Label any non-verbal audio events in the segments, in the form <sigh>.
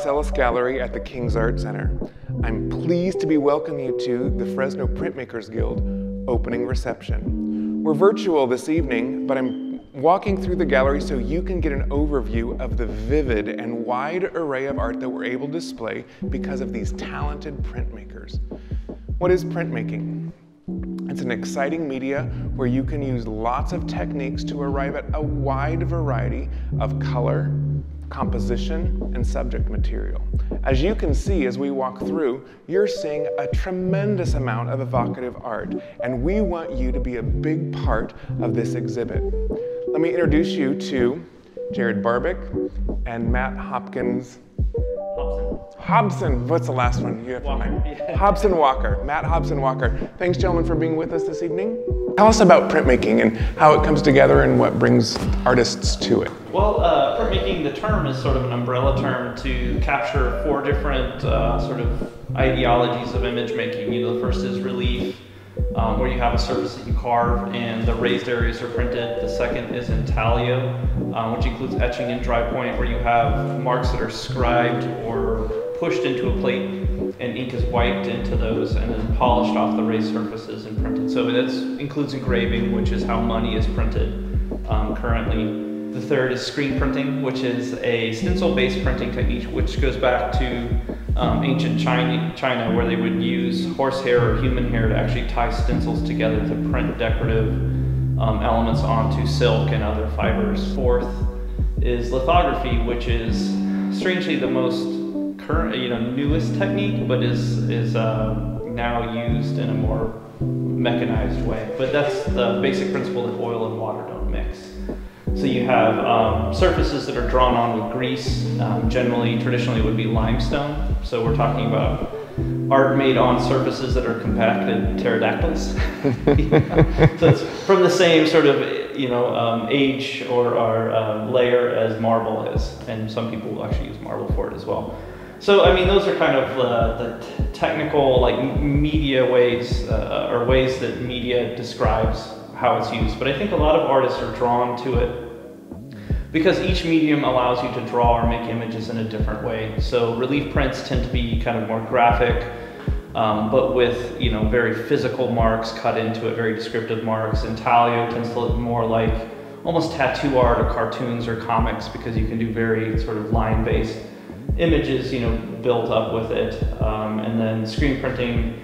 Marcellus Gallery at the King's Art Center. I'm pleased to be welcoming you to the Fresno Printmakers Guild opening reception. We're virtual this evening, but I'm walking through the gallery so you can get an overview of the vivid and wide array of art that we're able to display because of these talented printmakers. What is printmaking? It's an exciting media where you can use lots of techniques to arrive at a wide variety of color, composition, and subject material. As you can see as we walk through, you're seeing a tremendous amount of evocative art, and we want you to be a big part of this exhibit. Let me introduce you to Jared Barbick and Matt Hopkins Hopson, what's the last one? You have Walker. Yeah. <laughs> Hopson Walker, Matt Hopson Walker. Thanks, gentlemen, for being with us this evening. Tell us about printmaking and how it comes together and what brings artists to it. Well, uh, printmaking, the term is sort of an umbrella term to capture four different uh, sort of ideologies of image making. You know, the first is relief, um, where you have a surface that you carve and the raised areas are printed. The second is intaglio, um, which includes etching and dry point, where you have marks that are scribed or pushed into a plate and ink is wiped into those and then polished off the raised surfaces and printed. So that includes engraving, which is how money is printed um, currently. The third is screen printing, which is a stencil-based printing technique, which goes back to um, ancient China, China, where they would use horsehair or human hair to actually tie stencils together to print decorative um, elements onto silk and other fibers. Fourth is lithography, which is strangely the most current, you know, newest technique, but is is uh, now used in a more mechanized way. But that's the basic principle that oil and water don't mix. So you have um, surfaces that are drawn on with grease. Um, generally, traditionally, it would be limestone. So we're talking about art made on surfaces that are compacted pterodactyls. <laughs> so it's from the same sort of you know um, age or, or uh, layer as marble is, and some people actually use marble for it as well. So I mean, those are kind of uh, the technical like media ways uh, or ways that media describes how it's used. But I think a lot of artists are drawn to it because each medium allows you to draw or make images in a different way. So relief prints tend to be kind of more graphic, um, but with you know very physical marks cut into it, very descriptive marks. Intaglio tends to look more like almost tattoo art or cartoons or comics because you can do very sort of line-based images, you know, built up with it. Um, and then screen printing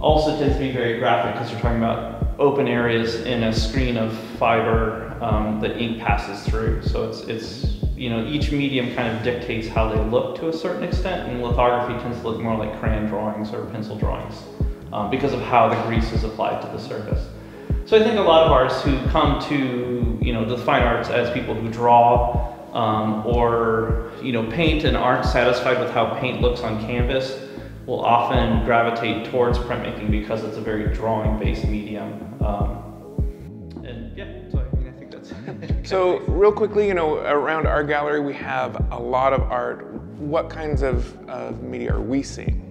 also tends to be very graphic because you're talking about open areas in a screen of fiber um, that ink passes through. So it's, it's, you know, each medium kind of dictates how they look to a certain extent, and lithography tends to look more like crayon drawings or pencil drawings um, because of how the grease is applied to the surface. So I think a lot of artists who come to, you know, the fine arts as people who draw um, or, you know, paint and aren't satisfied with how paint looks on canvas, will often gravitate towards printmaking because it's a very drawing-based medium. Um, so real quickly, you know, around our gallery we have a lot of art. What kinds of, of media are we seeing?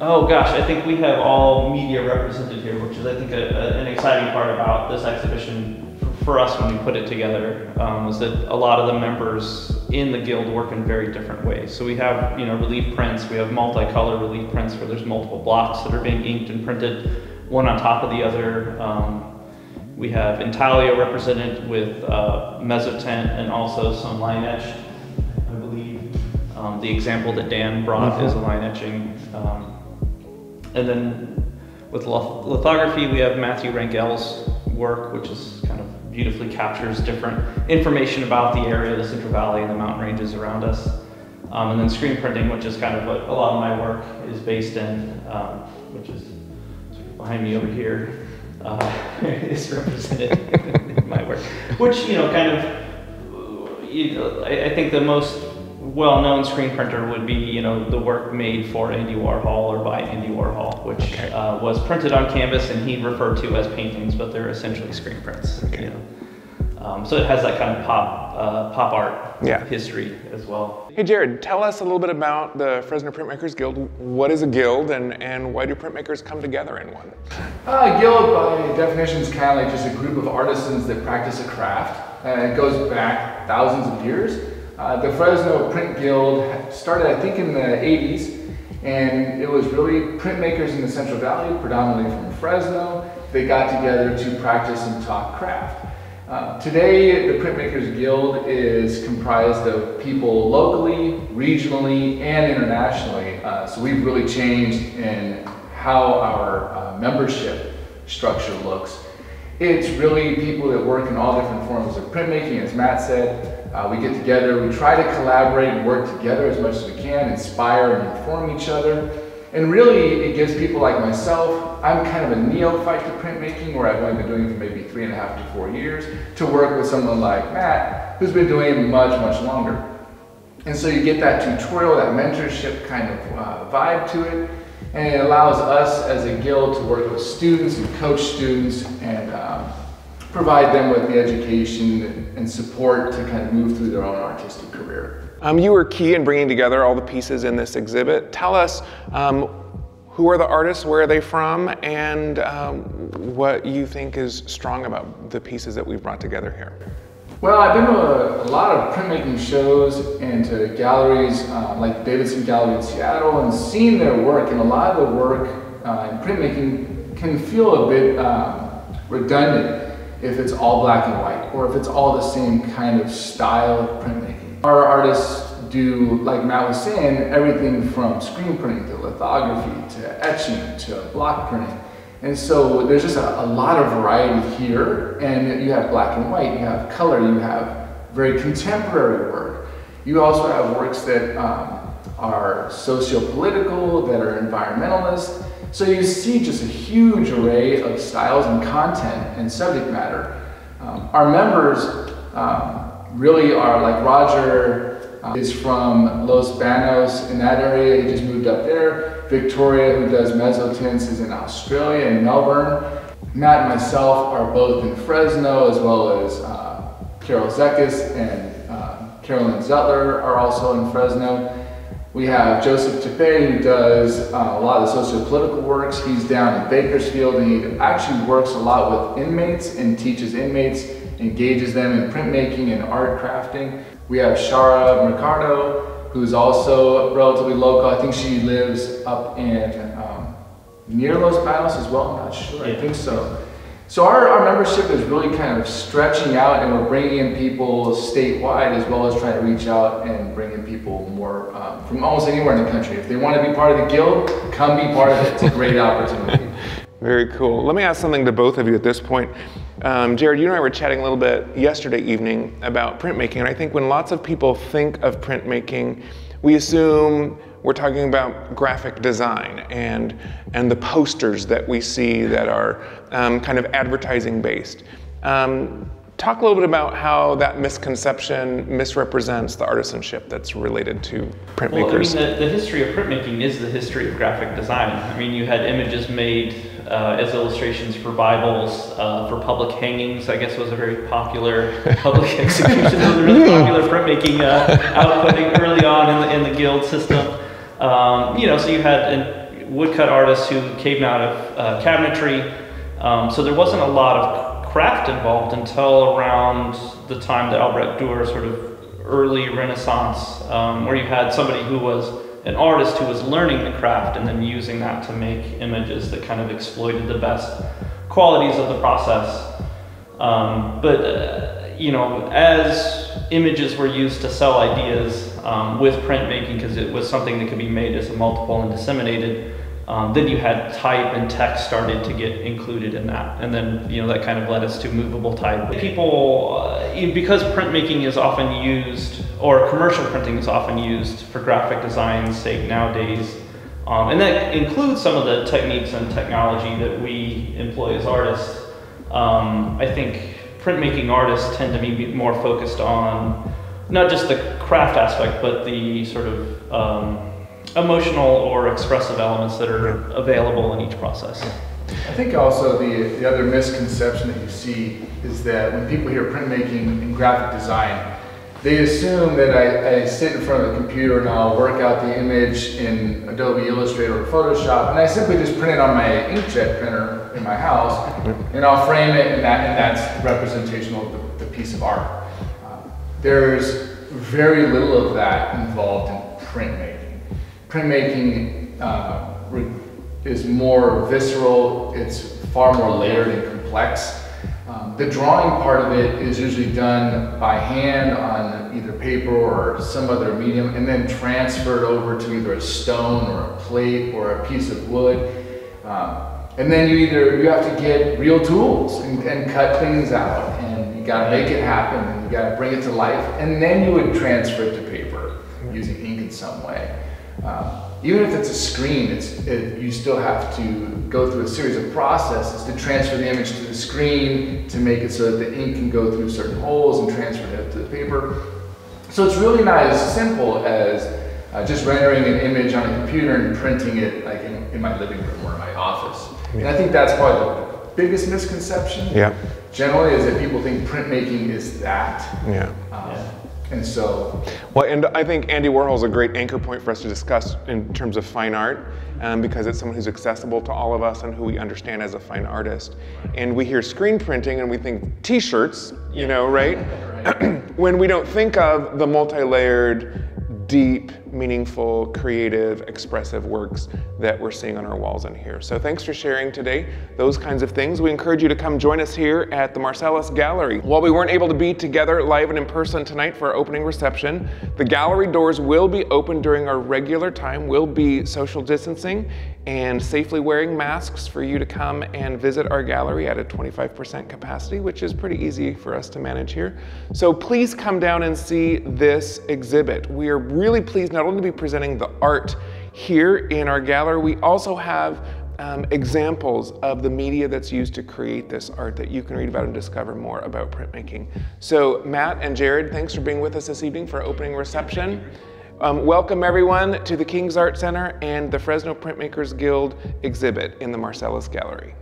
Oh gosh, I think we have all media represented here, which is I think a, a, an exciting part about this exhibition for us when we put it together um, was that a lot of the members in the guild work in very different ways. So we have, you know, relief prints, we have multicolor relief prints where there's multiple blocks that are being inked and printed one on top of the other. Um, we have intaglio represented with uh, mezzotint and also some line etched, I believe. Um, the example that Dan brought is a line etching. Um, and then with lithography, we have Matthew Rangel's work, which is kind of beautifully captures different information about the area, the Central Valley, and the mountain ranges around us. Um, and then screen printing, which is kind of what a lot of my work is based in, um, which is behind me over here, uh, <laughs> is represented in my work. Which, you know, kind of, you know, I, I think the most well-known screen printer would be, you know, the work made for Andy Warhol or by Andy Warhol, which okay. uh, was printed on canvas and he referred to as paintings, but they're essentially screen prints. Okay. You know? Um, so it has that kind of pop uh, pop art yeah. history as well. Hey Jared, tell us a little bit about the Fresno Printmakers Guild. What is a guild and, and why do printmakers come together in one? Uh, guild by definition is kind of like just a group of artisans that practice a craft. And it goes back thousands of years. Uh, the Fresno Print Guild started, I think, in the 80s, and it was really printmakers in the Central Valley, predominantly from Fresno. They got together to practice and talk craft. Uh, today, the Printmakers Guild is comprised of people locally, regionally, and internationally. Uh, so we've really changed in how our uh, membership structure looks. It's really people that work in all different forms of printmaking, as Matt said. Uh, we get together, we try to collaborate and work together as much as we can, inspire and inform each other. And really, it gives people like myself, I'm kind of a neophyte to printmaking, where I've only been doing it for maybe three and a half to four years, to work with someone like Matt, who's been doing it much, much longer. And so you get that tutorial, that mentorship kind of uh, vibe to it, and it allows us as a guild to work with students and coach students and um, provide them with the education and support to kind of move through their own artistic career. Um, you were key in bringing together all the pieces in this exhibit. Tell us um, who are the artists, where are they from, and um, what you think is strong about the pieces that we've brought together here. Well, I've been to a, a lot of printmaking shows and to galleries uh, like Davidson Gallery in Seattle and seen their work, and a lot of the work uh, in printmaking can feel a bit um, redundant if it's all black and white or if it's all the same kind of style of printmaking. Our artists do, like Matt was saying, everything from screen printing to lithography to etching to block printing. And so there's just a, a, lot of variety here, and you have black and white, you have color, you have very contemporary work. You also have works that um, are socio-political, that are environmentalist. So you see just a huge array of styles and content and subject matter. Um, our members um, really are like Roger uh, is from Los Banos in that area. He just moved up there. Victoria, who does mezzotints, is in Australia, in Melbourne. Matt and myself are both in Fresno, as well as uh, Carol Zekis and uh, Carolyn Zettler are also in Fresno. We have Joseph Tepe, who does uh, a lot of the socio-political works. He's down in Bakersfield, and he actually works a lot with inmates and teaches inmates engages them in printmaking and art crafting. We have Shara Mercado, who's also relatively local. I think she lives up in um, near Los Banos as well. I'm not sure. Yeah. I think so. So our, our membership is really kind of stretching out and we're bringing in people statewide as well as trying to reach out and bring in people more um, from almost anywhere in the country. If they want to be part of the guild, come be part of it. It's a great opportunity. <laughs> Very cool. Let me ask something to both of you at this point. Um, Jared, you and I were chatting a little bit yesterday evening about printmaking, and I think when lots of people think of printmaking, we assume we're talking about graphic design and and the posters that we see that are um, kind of advertising based. Um, talk a little bit about how that misconception misrepresents the artisanship that's related to printmakers. Well, I mean, the, the history of printmaking is the history of graphic design. I mean, you had images made uh, as illustrations for Bibles, uh, for public hangings. I guess was a very popular <laughs> public execution. It was a really popular printmaking uh, outputting early on in the, in the guild system. Um, you know, so you had woodcut artists who came out of uh, cabinetry. Um, so there wasn't a lot of craft involved until around the time that Albrecht Dürer sort of early Renaissance, um, where you had somebody who was an artist who was learning the craft and then using that to make images that kind of exploited the best qualities of the process. Um, but, uh, you know, as images were used to sell ideas um, with printmaking, because it was something that could be made as a multiple and disseminated, um, then you had type and text started to get included in that, and then you know that kind of led us to movable type. People, uh, because printmaking is often used, or commercial printing is often used for graphic design's sake nowadays, um, and that includes some of the techniques and technology that we employ as artists. Um, I think printmaking artists tend to be more focused on not just the craft aspect, but the sort of um, emotional or expressive elements that are available in each process. I think also the, the other misconception that you see is that when people hear printmaking and graphic design, they assume that I, I, sit in front of a computer and I'll work out the image in Adobe Illustrator or Photoshop, and I simply just print it on my inkjet printer in my house, and I'll frame it, and, that, and that's representational of the, the piece of art. Uh, there's very little of that involved in printmaking. Printmaking uh, is more visceral, it's far more layered and complex. Um, the drawing part of it is usually done by hand on either paper or some other medium and then transferred over to either a stone or a plate or a piece of wood. Um, and then you either, you have to get real tools and, and cut things out and you gotta make it happen and you gotta bring it to life and then you would transfer it to paper using ink in some way. Um, even if it's a screen, it's, it, you still have to go through a series of processes to transfer the image to the screen, to make it so that the ink can go through certain holes and transfer it to the paper. So it's really not as simple as uh, just rendering an image on a computer and printing it like in, in my living room or in my office. Yeah. And I think that's probably the biggest misconception. Yeah. Generally, is that people think printmaking is that. Yeah. Um, yeah. And so. Well, and I think Andy Warhol is a great anchor point for us to discuss in terms of fine art, um, because it's someone who's accessible to all of us and who we understand as a fine artist. And we hear screen printing and we think T-shirts, you know, right? <laughs> <clears throat> when we don't think of the multi-layered deep, meaningful, creative, expressive works that we're seeing on our walls in here. So thanks for sharing today those kinds of things. We encourage you to come join us here at the Marcellus Gallery. While we weren't able to be together live and in person tonight for our opening reception, the gallery doors will be open during our regular time. We'll be social distancing and safely wearing masks for you to come and visit our gallery at a 25% capacity, which is pretty easy for us to manage here. So please come down and see this exhibit. We are really pleased not only to be presenting the art here in our gallery, we also have um, examples of the media that's used to create this art that you can read about and discover more about printmaking. So Matt and Jared, thanks for being with us this evening for opening reception. Um, welcome everyone to the King's Art Center and the Fresno Printmakers Guild exhibit in the Marcellus Gallery.